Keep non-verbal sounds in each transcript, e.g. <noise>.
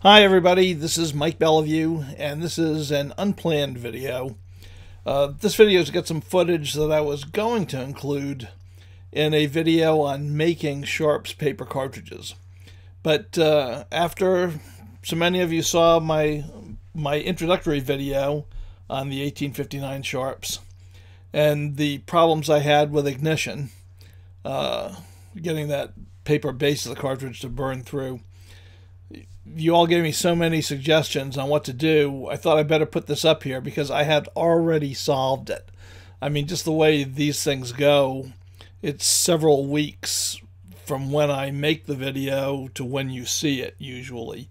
Hi everybody, this is Mike Beliveau, and this is an unplanned video. Uh, this video's got some footage that I was going to include in a video on making Sharps paper cartridges. But uh, after so many of you saw my my introductory video on the 1859 Sharps and the problems I had with ignition, uh, getting that paper base of the cartridge to burn through, you all gave me so many suggestions on what to do. I thought I better put this up here because I had already solved it. I mean, just the way these things go, it's several weeks from when I make the video to when you see it. Usually,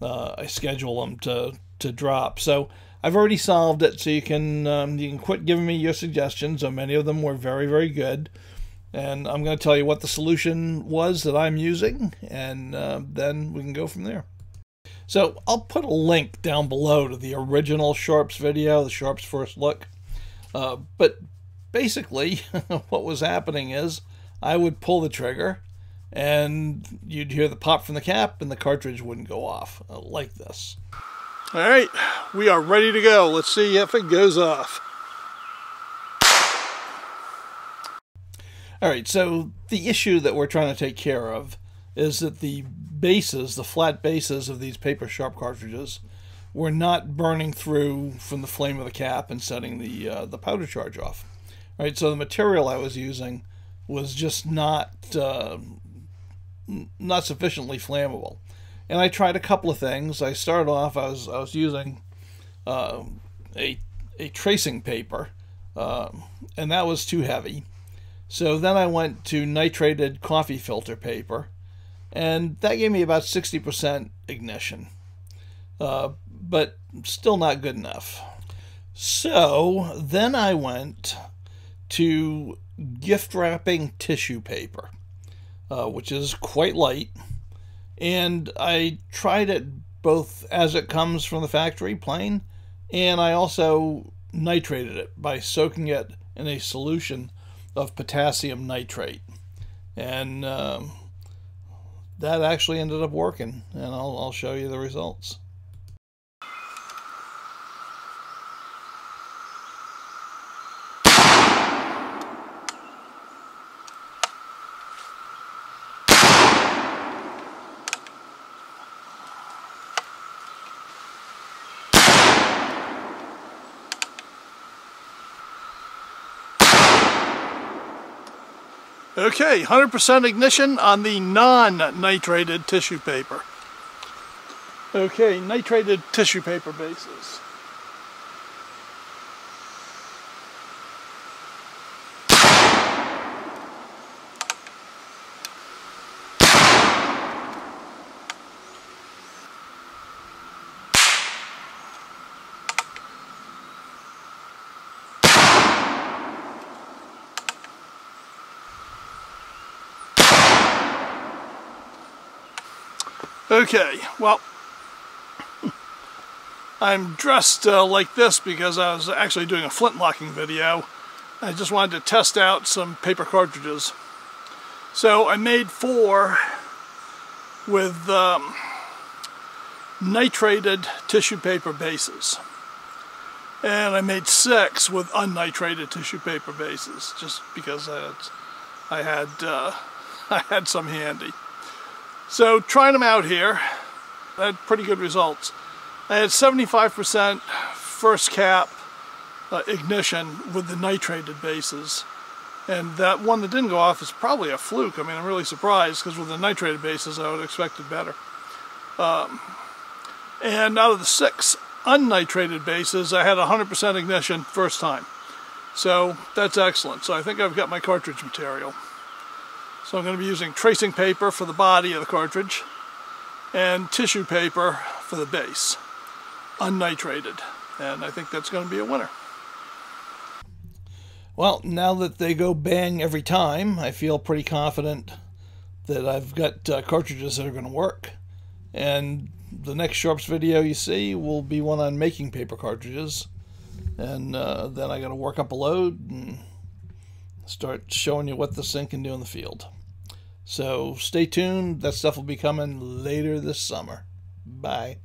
uh, I schedule them to to drop. So I've already solved it. So you can um, you can quit giving me your suggestions. So many of them were very very good and I'm going to tell you what the solution was that I'm using, and uh, then we can go from there. So I'll put a link down below to the original Sharps video, the Sharps first look. Uh, but basically, <laughs> what was happening is I would pull the trigger and you'd hear the pop from the cap and the cartridge wouldn't go off uh, like this. All right, we are ready to go. Let's see if it goes off. All right, so the issue that we're trying to take care of is that the bases, the flat bases of these paper sharp cartridges, were not burning through from the flame of the cap and setting the uh, the powder charge off. Right, so the material I was using was just not uh, not sufficiently flammable, and I tried a couple of things. I started off I was I was using uh, a a tracing paper, um, and that was too heavy. So then I went to nitrated coffee filter paper, and that gave me about 60% ignition, uh, but still not good enough. So then I went to gift wrapping tissue paper, uh, which is quite light, and I tried it both as it comes from the factory plain, and I also nitrated it by soaking it in a solution of potassium nitrate. And um, that actually ended up working, and I'll, I'll show you the results. Okay, 100% ignition on the non-nitrated tissue paper. Okay, nitrated tissue paper bases. Okay, well, I'm dressed uh, like this because I was actually doing a flintlocking video. I just wanted to test out some paper cartridges. So I made four with um, nitrated tissue paper bases. And I made six with unnitrated tissue paper bases, just because I had, I had, uh, <laughs> I had some handy. So trying them out here, I had pretty good results. I had 75% first cap uh, ignition with the nitrated bases. And that one that didn't go off is probably a fluke. I mean, I'm really surprised because with the nitrated bases, I would have expected better. Um, and out of the six unnitrated bases, I had 100% ignition first time. So that's excellent. So I think I've got my cartridge material. So I'm going to be using tracing paper for the body of the cartridge and tissue paper for the base, unnitrated. And I think that's going to be a winner. Well, now that they go bang every time, I feel pretty confident that I've got uh, cartridges that are going to work. And the next Sharps video you see will be one on making paper cartridges. And uh, then I got to work up a load and start showing you what this thing can do in the field. So stay tuned. That stuff will be coming later this summer. Bye.